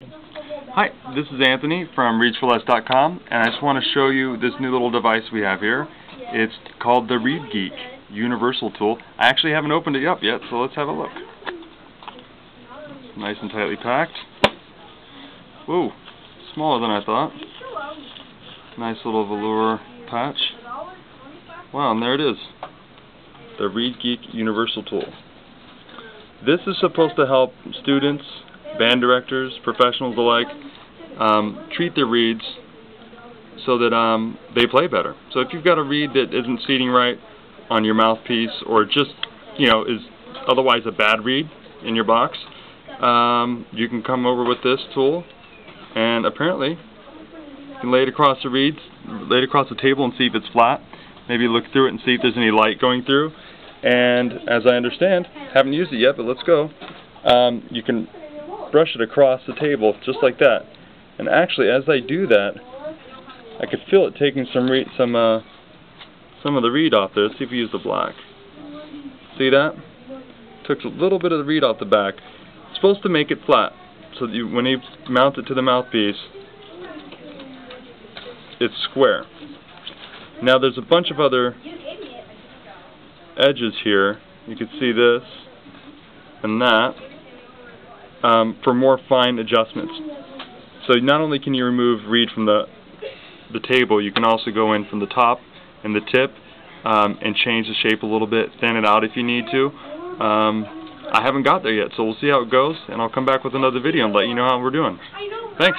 Hi, this is Anthony from ReedsForLess.com and I just want to show you this new little device we have here. It's called the ReedGeek Universal Tool. I actually haven't opened it up yet, so let's have a look. Nice and tightly packed. Whoa, smaller than I thought. Nice little velour patch. Wow, and there it is. The ReedGeek Universal Tool. This is supposed to help students band directors, professionals alike, um, treat their reeds so that um, they play better. So if you've got a reed that isn't seating right on your mouthpiece or just, you know, is otherwise a bad reed in your box, um, you can come over with this tool and apparently you can lay it across the reeds, lay it across the table and see if it's flat. Maybe look through it and see if there's any light going through. And as I understand, haven't used it yet, but let's go. Um, you can brush it across the table just like that. And actually, as I do that, I could feel it taking some some uh, some of the reed off there. Let's see if we use the black. See that? Took a little bit of the reed off the back. It's supposed to make it flat, so that you, when you mount it to the mouthpiece, it's square. Now there's a bunch of other edges here. You can see this and that um, for more fine adjustments. So not only can you remove reed from the the table, you can also go in from the top and the tip um, and change the shape a little bit, thin it out if you need to. Um, I haven't got there yet, so we'll see how it goes, and I'll come back with another video and let you know how we're doing. Thanks.